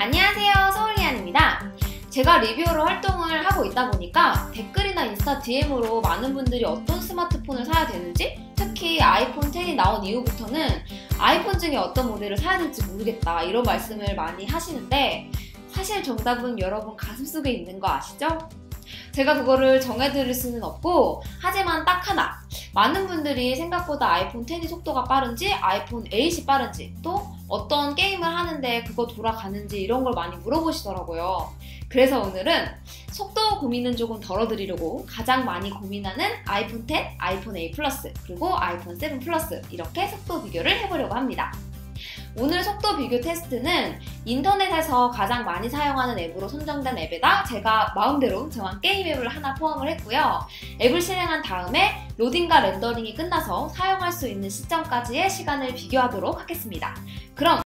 안녕하세요 서울리안입니다 제가 리뷰어로 활동을 하고 있다 보니까 댓글이나 인스타 DM으로 많은 분들이 어떤 스마트폰을 사야 되는지 특히 아이폰 10이 나온 이후부터는 아이폰 중에 어떤 모델을 사야 될지 모르겠다 이런 말씀을 많이 하시는데 사실 정답은 여러분 가슴속에 있는 거 아시죠? 제가 그거를 정해드릴 수는 없고 하지만 딱 하나 많은 분들이 생각보다 아이폰 10이 속도가 빠른지 아이폰 8이 빠른지 또 어떤 게임을 하는데 그거 돌아가는지 이런 걸 많이 물어보시더라고요. 그래서 오늘은 속도 고민은 조금 덜어드리려고 가장 많이 고민하는 아이폰 10, 아이폰 8 플러스 그리고 아이폰 7 플러스 이렇게 속도 비교를 해보려고 합니다. 오늘 속도 비교 테스트는 인터넷에서 가장 많이 사용하는 앱으로 선정된 앱에다 제가 마음대로 정한 게임 앱을 하나 포함을 했고요. 앱을 실행한 다음에 로딩과 렌더링이 끝나서 사용할 수 있는 시점까지의 시간을 비교하도록 하겠습니다. 그럼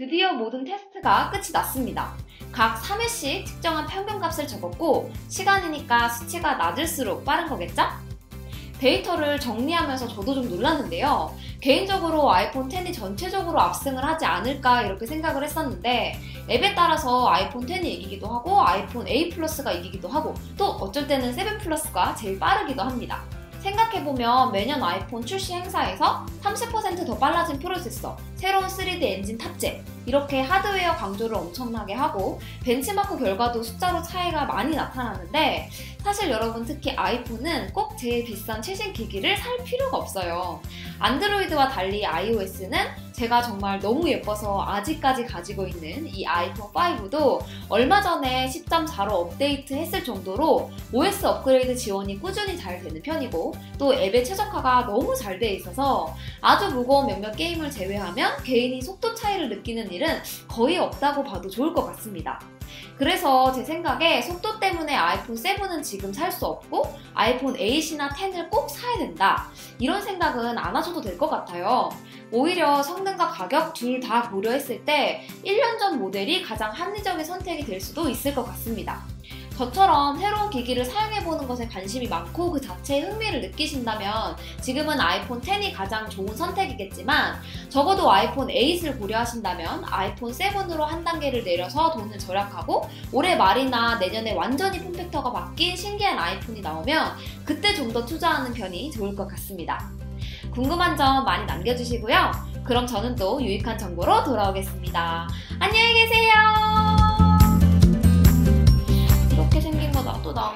드디어 모든 테스트가 끝이 났습니다. 각 3회씩 측정한 평균값을 적었고 시간이니까 수치가 낮을수록 빠른 거겠죠? 데이터를 정리하면서 저도 좀 놀랐는데요. 개인적으로 아이폰 10이 전체적으로 압승을 하지 않을까 이렇게 생각을 했었는데 앱에 따라서 아이폰 10이 이기기도 하고 아이폰 8 플러스가 이기기도 하고 또 어쩔 때는 7 플러스가 제일 빠르기도 합니다. 생각해보면 매년 아이폰 출시 행사에서 30%더 빨라진 프로세서, 새로운 3D 엔진 탑재, 이렇게 하드웨어 강조를 엄청나게 하고 벤치마크 결과도 숫자로 차이가 많이 나타나는데 사실 여러분 특히 아이폰은 꼭 제일 비싼 최신 기기를 살 필요가 없어요. 안드로이드와 달리 iOS는 제가 정말 너무 예뻐서 아직까지 가지고 있는 이 아이폰 5도 얼마 전에 10.4로 업데이트 했을 정도로 OS 업그레이드 지원이 꾸준히 잘 되는 편이고 또 앱의 최적화가 너무 잘 돼 있어서 아주 무거운 몇몇 게임을 제외하면 개인이 속도 차이를 느끼는 일은 거의 없다고 봐도 좋을 것 같습니다. 그래서 제 생각에 속도 때문에 아이폰 7은 지금 살 수 없고 아이폰 8이나 10을 꼭 사야 된다. 이런 생각은 안 하셔도 될 것 같아요. 오히려 성능과 가격 둘 다 고려했을 때 1년 전 모델이 가장 합리적인 선택이 될 수도 있을 것 같습니다. 저처럼 새로운 기기를 사용해보는 것에 관심이 많고 그 자체에 흥미를 느끼신다면 지금은 아이폰 10이 가장 좋은 선택이겠지만 적어도 아이폰 8을 고려하신다면 아이폰 7으로 한 단계를 내려서 돈을 절약하고 올해 말이나 내년에 완전히 폼팩터가 바뀐 신기한 아이폰이 나오면 그때 좀 더 투자하는 편이 좋을 것 같습니다. 궁금한 점 많이 남겨주시고요. 그럼 저는 또 유익한 정보로 돌아오겠습니다. 안녕히 계세요! 做到。